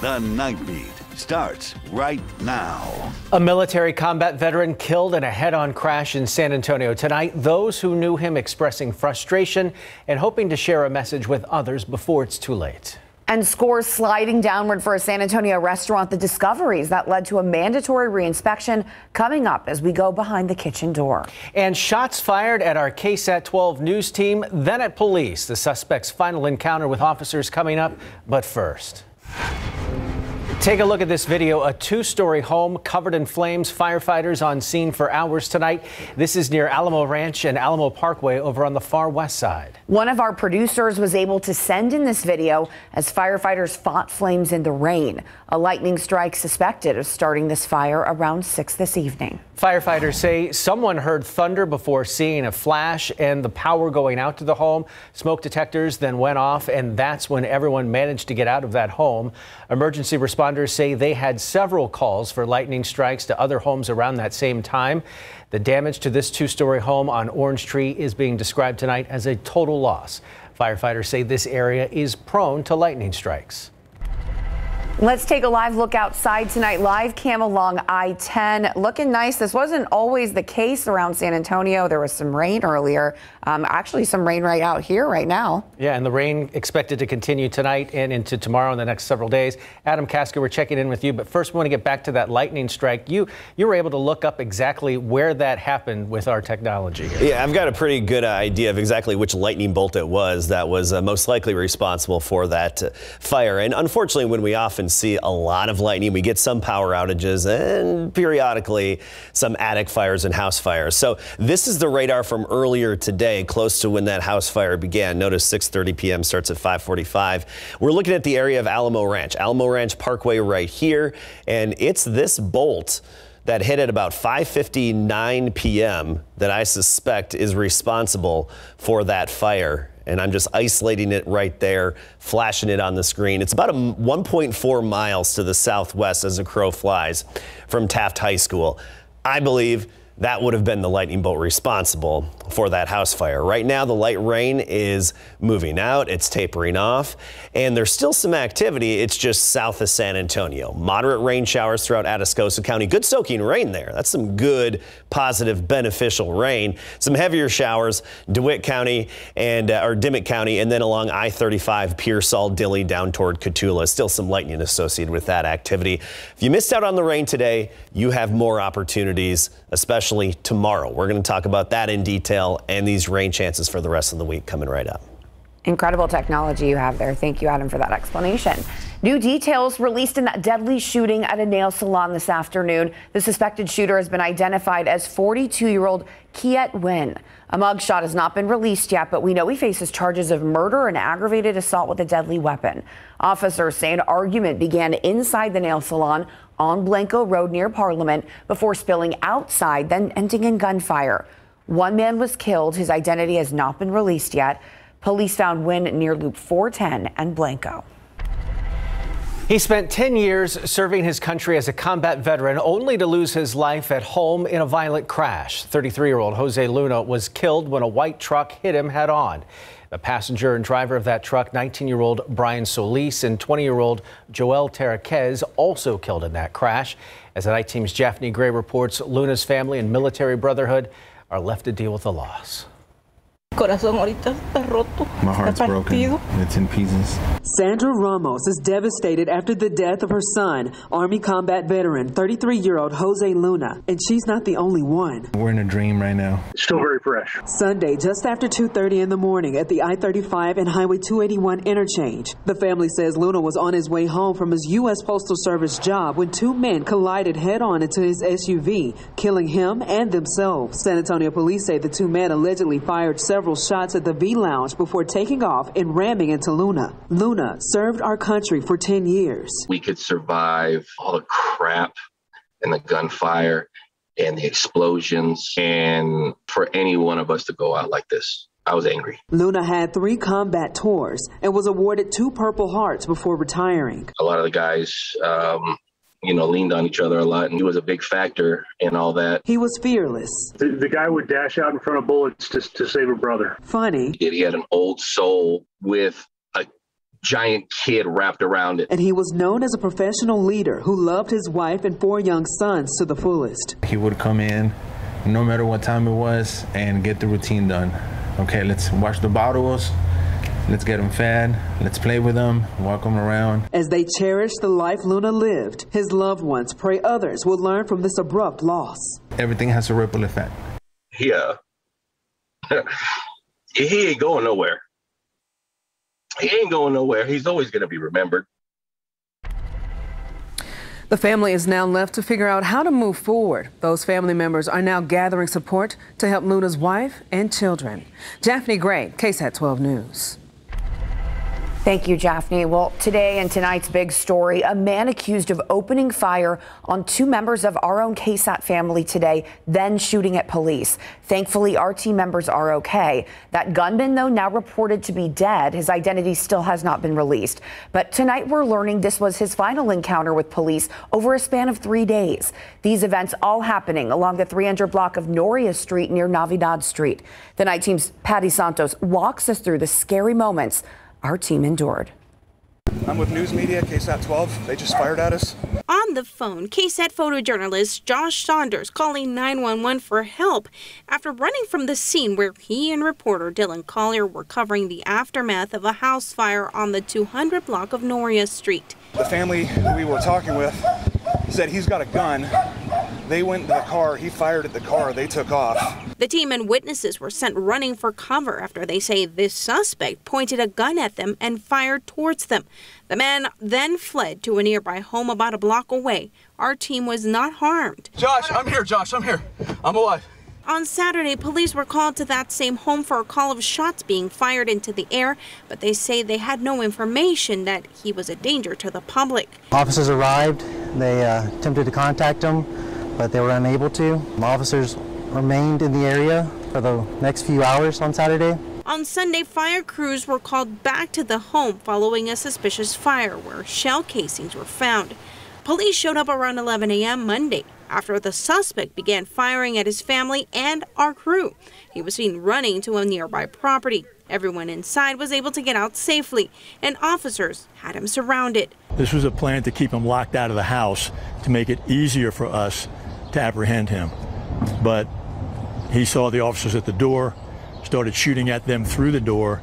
The Night Beat starts right now. A military combat veteran killed in a head on crash in San Antonio tonight. Those who knew him expressing frustration and hoping to share a message with others before it's too late. And scores sliding downward for a San Antonio restaurant. The discoveries that led to a mandatory reinspection coming up as we go behind the kitchen door. And shots fired at our KSAT 12 news team, then at police. The suspect's final encounter with officers coming up. But first. Thank you. Take a look at this video. A two story home covered in flames. Firefighters on scene for hours tonight. This is near Alamo Ranch and Alamo Parkway over on the far west side. One of our producers was able to send in this video as firefighters fought flames in the rain. A lightning strike suspected of starting this fire around 6 this evening. Firefighters say someone heard thunder before seeing a flash and the power going out to the home. Smoke detectors then went off, and that's when everyone managed to get out of that home. Emergency responders say they had several calls for lightning strikes to other homes around that same time. The damage to this two story home on Orange Tree is being described tonight as a total loss. Firefighters say this area is prone to lightning strikes. Let's take a live look outside tonight. Live cam along I 10. Looking nice. This wasn't always the case around San Antonio. There was some rain earlier. Um, actually, some rain right out here right now. Yeah, and the rain expected to continue tonight and into tomorrow and the next several days. Adam Caskey, we're checking in with you. But first, we want to get back to that lightning strike. You you were able to look up exactly where that happened with our technology. Here. Yeah, I've got a pretty good idea of exactly which lightning bolt it was that was uh, most likely responsible for that uh, fire. And unfortunately, when we often see a lot of lightning. We get some power outages and periodically some attic fires and house fires. So this is the radar from earlier today, close to when that house fire began. Notice 6:30 p.m. starts at 5:45. We're looking at the area of Alamo Ranch, Alamo Ranch Parkway right here, and it's this bolt that hit at about 5:59 p.m. that I suspect is responsible for that fire and I'm just isolating it right there, flashing it on the screen. It's about 1.4 miles to the southwest as a crow flies from Taft High School. I believe that would have been the lightning bolt responsible for that house fire. Right now, the light rain is moving out, it's tapering off, and there's still some activity. It's just south of San Antonio. Moderate rain showers throughout Atascosa County. Good soaking rain there. That's some good, positive, beneficial rain. Some heavier showers, DeWitt County and uh, or Dimmitt County, and then along I-35, Pearsall, Dilley down toward Cotulla. Still some lightning associated with that activity. If you missed out on the rain today, you have more opportunities, especially tomorrow. We're going to talk about that in detail and these rain chances for the rest of the week coming right up. Incredible technology you have there. Thank you, Adam, for that explanation. New details released in that deadly shooting at a nail salon this afternoon. The suspected shooter has been identified as 42 year old Kiet Nguyen. A mugshot has not been released yet, but we know he faces charges of murder and aggravated assault with a deadly weapon. Officers say an argument began inside the nail salon on Blanco Road near Parliament before spilling outside, then ending in gunfire. One man was killed. His identity has not been released yet. Police found Nguyen near Loop 410 and Blanco. He spent 10 years serving his country as a combat veteran, only to lose his life at home in a violent crash. 33 year old Jose Luna was killed when a white truck hit him head on. The passenger and driver of that truck, 19 year old Brian Solis and 20 year old Joel Terraquez, also killed in that crash. As the night team's Japhanie Gray reports, Luna's family and military brotherhood are left to deal with the loss. Corazón ahorita está roto. My heart's está broken. It's in pieces. Sandra Ramos is devastated after the death of her son, Army combat veteran, 33 year old Jose Luna. And she's not the only one. We're in a dream right now. It's still very fresh. Sunday, just after 2.30 in the morning at the I 35 and Highway 281 interchange. The family says Luna was on his way home from his U.S. Postal Service job when two men collided head on into his SUV, killing him and themselves. San Antonio police say the two men allegedly fired several shots at the V Lounge before taking off and ramming into Luna. Luna served our country for 10 years. We could survive all the crap and the gunfire and the explosions, and for any one of us to go out like this. I was angry. Luna had three combat tours and was awarded two Purple Hearts before retiring. A lot of the guys, um, you know, leaned on each other a lot, and he was a big factor in all that. He was fearless. The, the guy would dash out in front of bullets to, to save a brother. Funny. He had an old soul with a giant kid wrapped around it. And he was known as a professional leader who loved his wife and four young sons to the fullest. He would come in, no matter what time it was, and get the routine done. Okay, let's wash the bottles. Let's get them fed. Let's play with them, walk them around. As they cherish the life Luna lived, his loved ones pray others will learn from this abrupt loss. Everything has a ripple effect. Yeah. he ain't going nowhere. He ain't going nowhere. He's always going to be remembered. The family is now left to figure out how to move forward. Those family members are now gathering support to help Luna's wife and children. Japhanie Gray, KSAT 12 News. Thank you, Japhanie. Well, today and tonight's big story, a man accused of opening fire on two members of our own KSAT family today, then shooting at police. Thankfully, our team members are okay. That gunman, though, now reported to be dead. His identity still has not been released. But tonight we're learning this was his final encounter with police over a span of three days. These events all happening along the 300 block of Noria Street near Navidad Street. The night team's Patty Santos walks us through the scary moments our team endured. I'm with News Media, KSAT 12. They just fired at us. On the phone, KSAT photojournalist Josh Saunders calling 911 for help after running from the scene where he and reporter Dylan Collier were covering the aftermath of a house fire on the 200 block of Noria Street. The family we were talking with said he's got a gun. They went to the car, he fired at the car, they took off. The team and witnesses were sent running for cover after they say this suspect pointed a gun at them and fired towards them. The man then fled to a nearby home about a block away. Our team was not harmed. Josh, I'm here, Josh, I'm here. I'm alive. On Saturday, police were called to that same home for a call of shots being fired into the air, but they say they had no information that he was a danger to the public. Officers arrived. They uh, attempted to contact him, but they were unable to. Officers remained in the area for the next few hours on Saturday. On Sunday, fire crews were called back to the home following a suspicious fire where shell casings were found. Police showed up around 11 a.m. Monday after the suspect began firing at his family and our crew. He was seen running to a nearby property. Everyone inside was able to get out safely, and officers had him surrounded. This was a plan to keep him locked out of the house to make it easier for us to apprehend him. But he saw the officers at the door, started shooting at them through the door,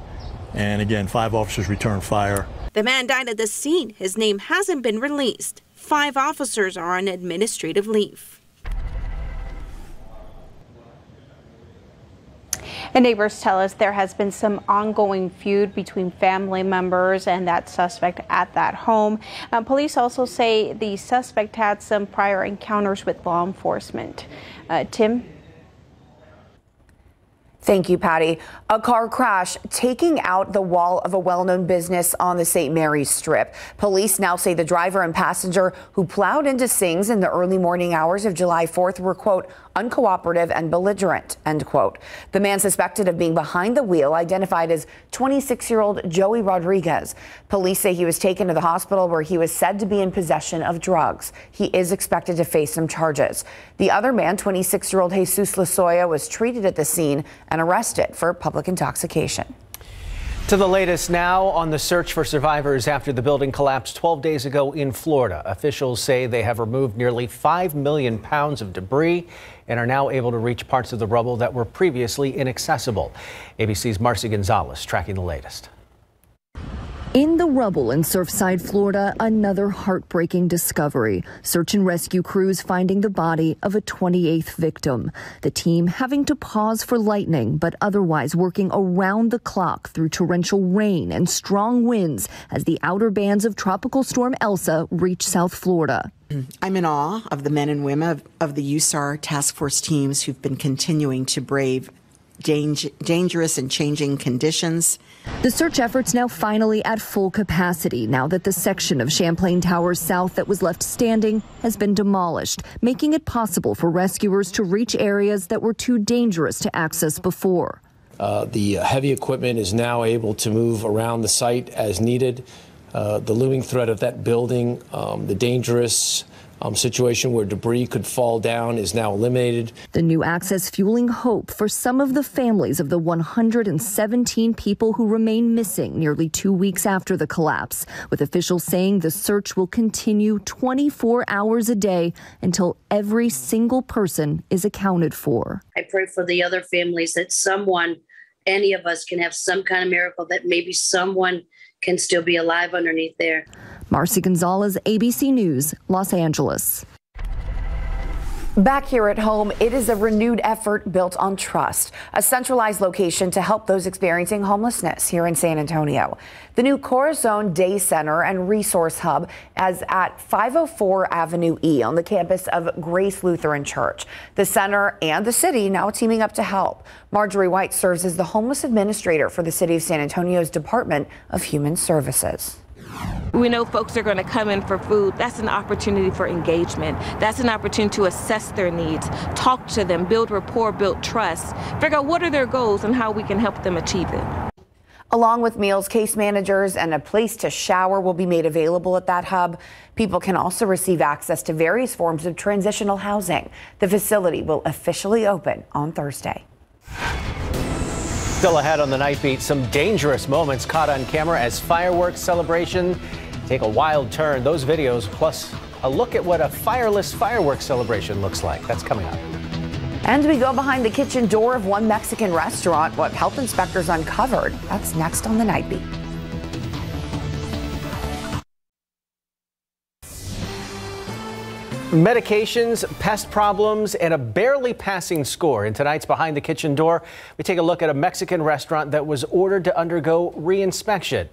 and again, five officers returned fire. The man died at the scene. His name hasn't been released. Five officers are on administrative leave. And neighbors tell us there has been some ongoing feud between family members and that suspect at that home. Um, police also say the suspect had some prior encounters with law enforcement. Uh, Tim? Thank you, Patty. A car crash taking out the wall of a well known business on the St. Mary's Strip. Police now say the driver and passenger who plowed into Sings in the early morning hours of July 4th were, quote, uncooperative and belligerent, end quote. The man suspected of being behind the wheel identified as 26 year old Joey Rodriguez. Police say he was taken to the hospital where he was said to be in possession of drugs. He is expected to face some charges. The other man, 26 year old Jesus Lasoya, was treated at the scene and arrested for public intoxication. To the latest now on the search for survivors after the building collapsed 12 days ago in Florida. Officials say they have removed nearly 5 million pounds of debris and are now able to reach parts of the rubble that were previously inaccessible. ABC's Marcy Gonzalez tracking the latest. In the rubble in Surfside, Florida, another heartbreaking discovery. Search and rescue crews finding the body of a 28th victim. The team having to pause for lightning, but otherwise working around the clock through torrential rain and strong winds as the outer bands of Tropical Storm Elsa reach South Florida. I'm in awe of the men and women of, of the USAR task force teams who've been continuing to brave dangerous and changing conditions. The search efforts now finally at full capacity now that the section of Champlain Towers South that was left standing has been demolished, making it possible for rescuers to reach areas that were too dangerous to access before. Uh, the heavy equipment is now able to move around the site as needed. Uh, the looming threat of that building, um, the dangerous um, situation where debris could fall down is now eliminated. The new access fueling hope for some of the families of the 117 people who remain missing nearly two weeks after the collapse, with officials saying the search will continue 24 hours a day until every single person is accounted for. I pray for the other families that someone, any of us, can have some kind of miracle that maybe someone can still be alive underneath there. Marcy Gonzalez, ABC News, Los Angeles. Back here at home, it is a renewed effort built on trust, a centralized location to help those experiencing homelessness here in San Antonio. The new Corazon Day Center and Resource Hub is at 504 Avenue E on the campus of Grace Lutheran Church. The center and the city now teaming up to help. Marjorie White serves as the homeless administrator for the city of San Antonio's Department of Human Services. We know folks are going to come in for food. That's an opportunity for engagement. That's an opportunity to assess their needs, talk to them, build rapport, build trust, figure out what are their goals and how we can help them achieve it. Along with meals, case managers, and a place to shower will be made available at that hub. People can also receive access to various forms of transitional housing. The facility will officially open on Thursday. Still ahead on the night beat, some dangerous moments caught on camera as fireworks celebration take a wild turn. Those videos, plus a look at what a fireless fireworks celebration looks like. That's coming up. And we go behind the kitchen door of one Mexican restaurant, what health inspectors uncovered. That's next on the night beat. Medications, pest problems, and a barely passing score. In tonight's Behind the Kitchen Door, we take a look at a Mexican restaurant that was ordered to undergo reinspection.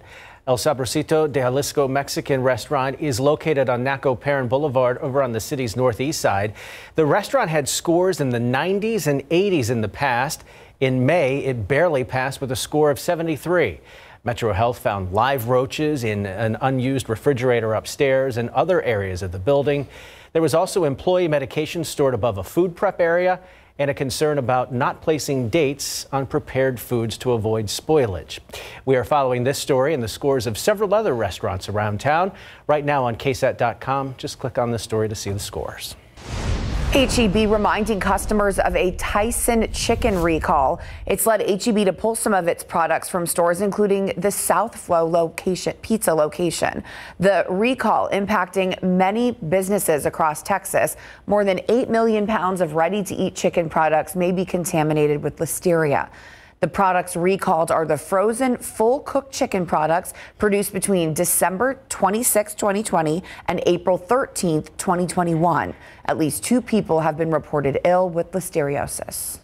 El Sabrosito de Jalisco Mexican restaurant is located on Naco Perrin Boulevard over on the city's northeast side. The restaurant had scores in the 90s and 80s in the past. In May, it barely passed with a score of 73. Metro Health found live roaches in an unused refrigerator upstairs and other areas of the building. There was also employee medication stored above a food prep area and a concern about not placing dates on prepared foods to avoid spoilage. We are following this story and the scores of several other restaurants around town. Right now on KSAT.com, just click on the story to see the scores. HEB reminding customers of a Tyson chicken recall. It's led HEB to pull some of its products from stores, including the South Flow location, pizza location. The recall impacting many businesses across Texas. More than 8 million pounds of ready to eat chicken products may be contaminated with listeria. The products recalled are the frozen full cooked chicken products produced between December 26, 2020 and April 13, 2021. At least two people have been reported ill with listeriosis.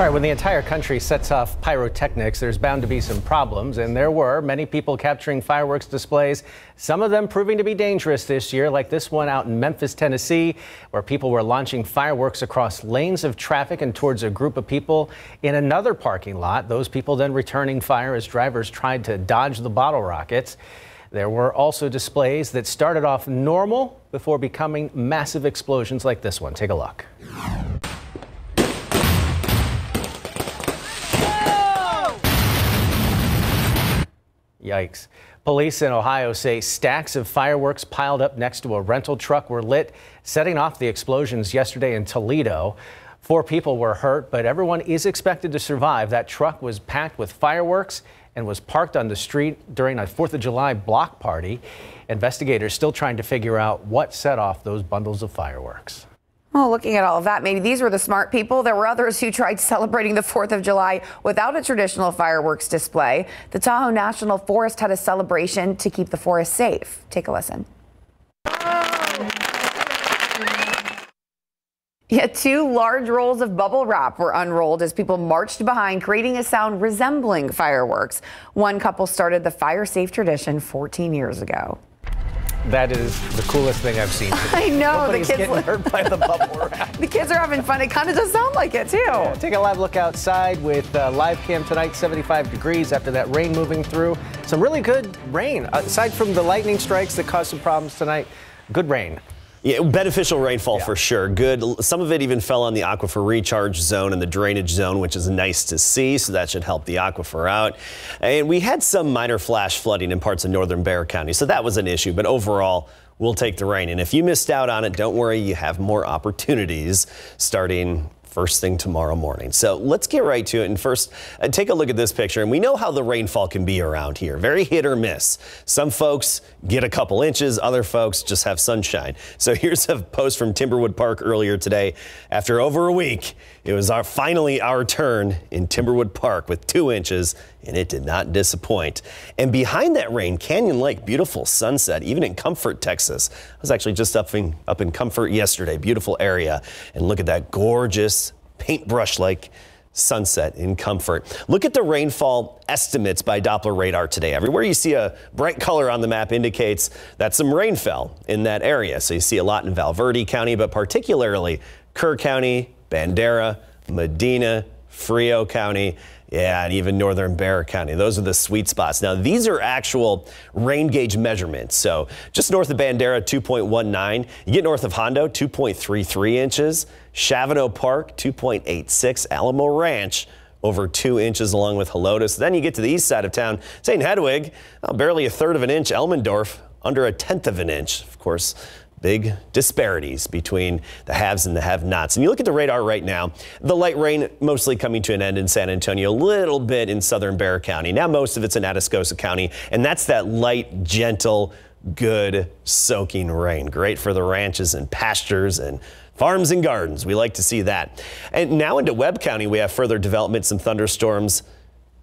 All right, when the entire country sets off pyrotechnics, there's bound to be some problems, and there were many people capturing fireworks displays, some of them proving to be dangerous this year, like this one out in Memphis, Tennessee, where people were launching fireworks across lanes of traffic and towards a group of people in another parking lot. Those people then returning fire as drivers tried to dodge the bottle rockets. There were also displays that started off normal before becoming massive explosions like this one. Take a look. Yikes. Police in Ohio say stacks of fireworks piled up next to a rental truck were lit, setting off the explosions yesterday in Toledo. Four people were hurt, but everyone is expected to survive. That truck was packed with fireworks and was parked on the street during a 4th of July block party. Investigators still trying to figure out what set off those bundles of fireworks. Well, looking at all of that, maybe these were the smart people. There were others who tried celebrating the 4th of July without a traditional fireworks display. The Tahoe National Forest had a celebration to keep the forest safe. Take a listen. Yet two large rolls of bubble wrap were unrolled as people marched behind, creating a sound resembling fireworks. One couple started the fire safe tradition 14 years ago. That is the coolest thing I've seen. Today. I know Nobody's the kids getting hurt by the bubble wrap. the kids are having fun. It kind of does sound like it too. Yeah, take a live look outside with uh, live cam tonight, 75 degrees after that rain moving through. Some really good rain aside from the lightning strikes that caused some problems tonight. Good rain. Yeah, beneficial rainfall yeah. for sure. Good. Some of it even fell on the aquifer recharge zone and the drainage zone, which is nice to see. So that should help the aquifer out. And we had some minor flash flooding in parts of northern Bexar County. So that was an issue. But overall, we'll take the rain. And if you missed out on it, don't worry, you have more opportunities starting first thing tomorrow morning. So let's get right to it. And first, uh, take a look at this picture. And we know how the rainfall can be around here. Very hit or miss. Some folks get a couple inches, other folks just have sunshine. So here's a post from Timberwood Park earlier today. After over a week, it was our finally our turn in Timberwood Park with two inches, and it did not disappoint. And behind that rain, Canyon Lake, beautiful sunset, even in Comfort, Texas. I was actually just up in, up in Comfort yesterday, beautiful area. And look at that gorgeous paintbrush-like sunset in comfort. Look at the rainfall estimates by Doppler radar today. Everywhere you see a bright color on the map indicates that some rain fell in that area. So you see a lot in Val Verde County, but particularly Kerr County, Bandera, Medina, Frio County, yeah, and even northern Bexar County. Those are the sweet spots. Now, these are actual rain gauge measurements. So just north of Bandera, 2.19. You get north of Hondo, 2.33 inches. Shavano Park, 2.86. Alamo Ranch, over two inches along with Helotes. Then you get to the east side of town, St. Hedwig, barely a third of an inch. Elmendorf, under a tenth of an inch. Of course, big disparities between the haves and the have-nots. And you look at the radar right now, the light rain mostly coming to an end in San Antonio, a little bit in southern Bexar County. Now most of it's in Atascosa County, and that's that light, gentle, good soaking rain. Great for the ranches and pastures and farms and gardens. We like to see that. And now into Webb County, we have further development, some thunderstorms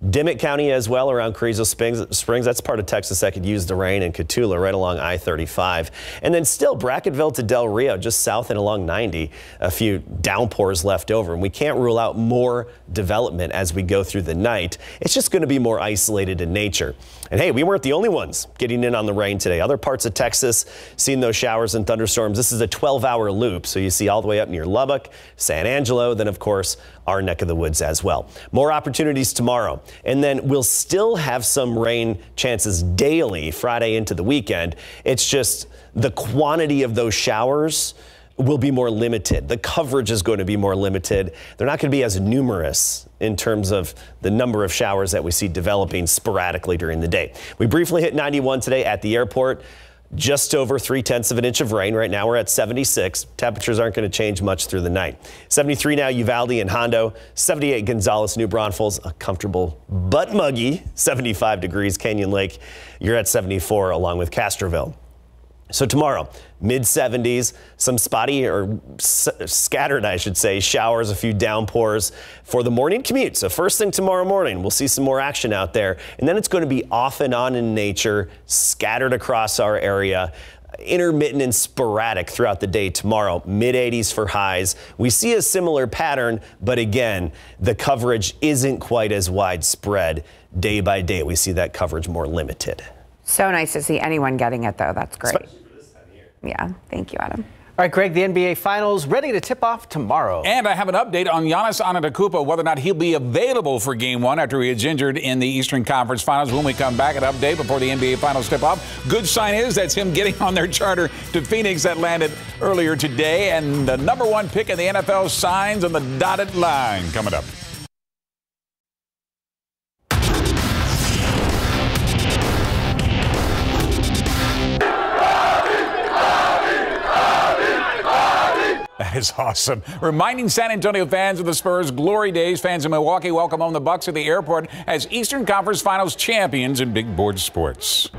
Dimmitt County as well around Carrizo Springs. That's part of Texas that could use the rain and Cotulla right along I-35. And then still Brackettville to Del Rio just south and along 90. A few downpours left over. And we can't rule out more development as we go through the night. It's just going to be more isolated in nature. And hey, we weren't the only ones getting in on the rain today. Other parts of Texas seeing those showers and thunderstorms. This is a 12-hour loop. So you see all the way up near Lubbock, San Angelo, then of course our neck of the woods as well. More opportunities tomorrow. And then we'll still have some rain chances daily Friday into the weekend. It's just the quantity of those showers will be more limited. The coverage is going to be more limited. They're not going to be as numerous in terms of the number of showers that we see developing sporadically during the day. We briefly hit 91 today at the airport just over three tenths of an inch of rain. Right now we're at 76. Temperatures aren't going to change much through the night. 73 now Uvalde and Hondo. 78 Gonzales, New Braunfels. A comfortable but muggy 75 degrees. Canyon Lake, you're at 74 along with Castroville. So tomorrow, mid 70s, some spotty or scattered, I should say, showers, a few downpours for the morning commute. So first thing tomorrow morning, we'll see some more action out there. And then it's going to be off and on in nature, scattered across our area intermittent and sporadic throughout the day tomorrow, mid 80s for highs. We see a similar pattern, but again, the coverage isn't quite as widespread day by day. We see that coverage more limited. So nice to see anyone getting it, though. That's great. Yeah. Thank you, Adam. All right, Greg, the NBA Finals ready to tip off tomorrow. And I have an update on Giannis Antetokounmpo, whether or not he'll be available for Game One after he is injured in the Eastern Conference Finals. When we come back, an update before the NBA Finals tip off. Good sign is that's him getting on their charter to Phoenix that landed earlier today, and the number one pick in the NFL signs on the dotted line coming up. That is awesome. Reminding San Antonio fans of the Spurs' glory days. Fans in Milwaukee welcome home the Bucks at the airport as Eastern Conference Finals champions in big board sports.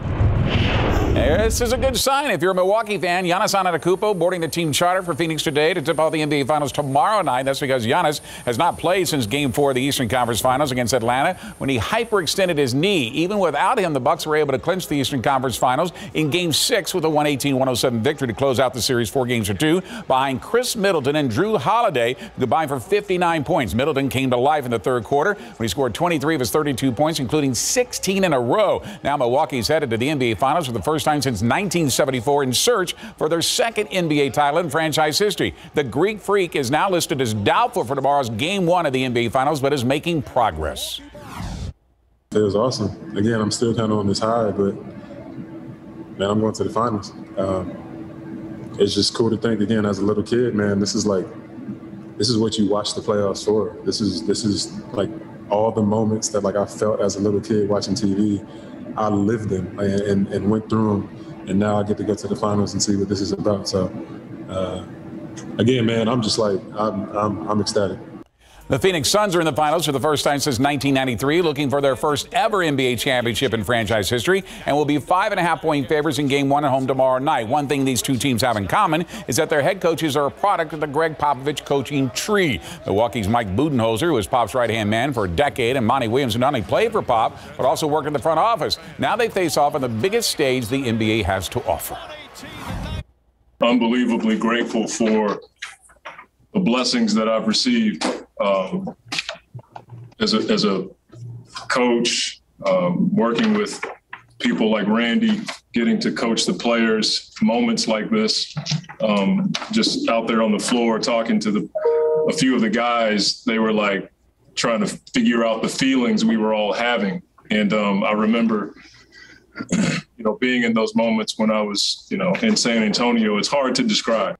This is a good sign. If you're a Milwaukee fan, Giannis Antetokounmpo boarding the team charter for Phoenix today to tip off the NBA Finals tomorrow night. That's because Giannis has not played since Game 4 of the Eastern Conference Finals against Atlanta when he hyperextended his knee. Even without him, the Bucks were able to clinch the Eastern Conference Finals in Game 6 with a 118-107 victory to close out the series four games to two behind Khris Middleton and Jrue Holiday, combined for 59 points. Middleton came to life in the third quarter when he scored 23 of his 32 points, including 16 in a row. Now Milwaukee's headed to the NBA Finals for the first time since 1974 in search for their second NBA title in franchise history. The Greek Freak is now listed as doubtful for tomorrow's Game 1 of the NBA Finals, but is making progress. It was awesome. Again, I'm still kind of on this high, but man, I'm going to the finals. Um, it's just cool to think again as a little kid, man. This is like, this is what you watch the playoffs for. This is this is like all the moments that like I felt as a little kid watching TV. I lived them and, and, and went through them and now I get to go to the finals and see what this is about. So, uh, again, man, I'm just like I'm I'm, I'm ecstatic. The Phoenix Suns are in the finals for the first time since 1993, looking for their first ever NBA championship in franchise history, and will be five and a half point favorites in game one at home tomorrow night. One thing these two teams have in common is that their head coaches are a product of the Gregg Popovich coaching tree. Milwaukee's Mike Budenholzer was Pop's right hand man for a decade, and Monty Williams, who not only played for Pop, but also worked in the front office. Now they face off on the biggest stage the NBA has to offer. Unbelievably grateful for the blessings that I've received um, as a as a coach, um, working with people like Randy, getting to coach the players, moments like this, um, just out there on the floor talking to the a few of the guys, they were like trying to figure out the feelings we were all having, and um, I remember. You know, being in those moments when I was, you know, in San Antonio, it's hard to describe.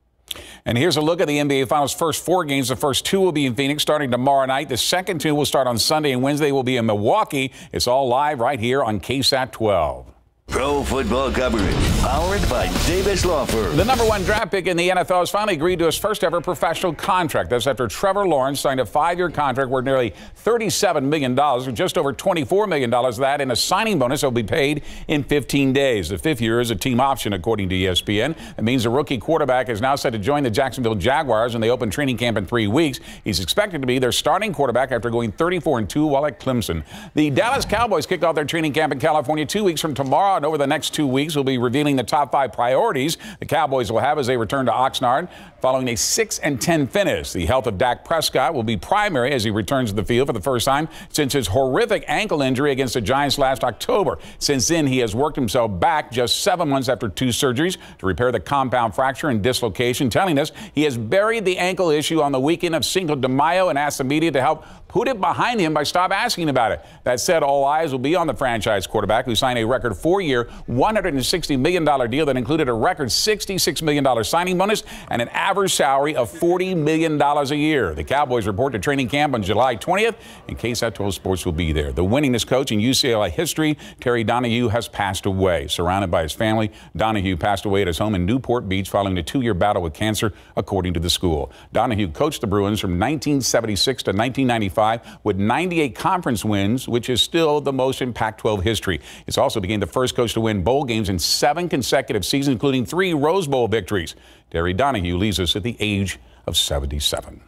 And here's a look at the NBA Finals first four games. The first two will be in Phoenix starting tomorrow night. The second two will start on Sunday and Wednesday will be in Milwaukee. It's all live right here on KSAT 12. Pro football coverage, powered by Davis Law Firm. The number one draft pick in the NFL has finally agreed to his first ever professional contract. That's after Trevor Lawrence signed a five year contract worth nearly $37 million, with just over $24 million of that in a signing bonus that will be paid in 15 days. The fifth year is a team option, according to ESPN. It means the rookie quarterback is now set to join the Jacksonville Jaguars when they open training camp in three weeks. He's expected to be their starting quarterback after going 34 2 while at Clemson. The Dallas Cowboys kick off their training camp in California two weeks from tomorrow and over the next two weeks, we'll be revealing the top five priorities the Cowboys will have as they return to Oxnard following a 6 and 10 finish. The health of Dak Prescott will be primary as he returns to the field for the first time since his horrific ankle injury against the Giants last October. Since then, he has worked himself back just seven months after two surgeries to repair the compound fracture and dislocation, telling us he has buried the ankle issue on the weekend of Cinco de Mayo and asked the media to help put it behind him by stop asking about it. That said, all eyes will be on the franchise quarterback who signed a record four-year, $160 million deal that included a record $66 million signing bonus and an average salary of $40 million a year. The Cowboys report to training camp on July 20th, in KSAT 12 Sports will be there. The winningest coach in UCLA history, Terry Donahue, has passed away. Surrounded by his family, Donahue passed away at his home in Newport Beach following a two-year battle with cancer, according to the school. Donahue coached the Bruins from 1976 to 1995 with 98 conference wins, which is still the most in Pac 12 history. He's also became the first to win bowl games in seven consecutive seasons, including three Rose Bowl victories. Terry Donahue leaves us at the age of 77.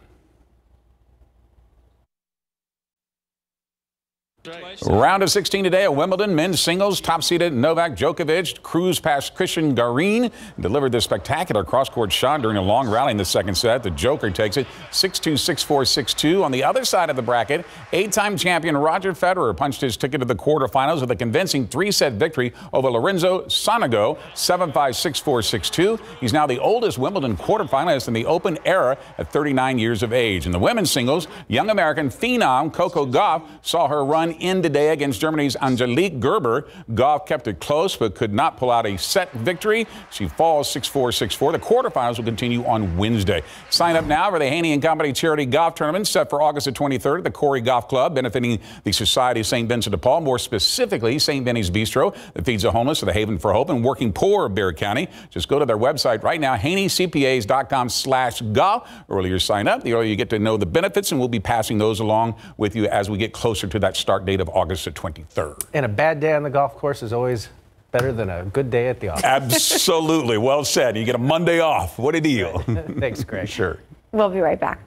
Round of 16 today at Wimbledon. Men's singles, top seeded Novak Djokovic cruised past Cristian Garin delivered the spectacular cross court shot during a long rally in the second set. The Joker takes it 6 2, 6 4, 6 2. On the other side of the bracket, eight time champion Roger Federer punched his ticket to the quarterfinals with a convincing three set victory over Lorenzo Sonego 7 5, 6 4, 6 2. He's now the oldest Wimbledon quarterfinalist in the Open era at 39 years of age. In the women's singles, young American phenom Coco Gauff saw her run in today against Germany's Angelique Kerber. Gauff kept it close but could not pull out a set victory. She falls 6-4, 6-4. The quarterfinals will continue on Wednesday. Sign up now for the Haney and Company Charity Golf Tournament set for August the 23rd at the Quarry Golf Club, benefiting the Society of St. Vincent de Paul, more specifically St. Benny's Bistro that feeds the homeless of the Haven for Hope and working poor of Bexar County. Just go to their website right now, haneycpas.com slash golf. Earlier sign up, the earlier you get to know the benefits, and we'll be passing those along with you as we get closer to that start date of August the 23rd. And a bad day on the golf course is always better than a good day at the office. Absolutely. Well said. You get a Monday off. What a deal. Thanks, Greg. sure. We'll be right back.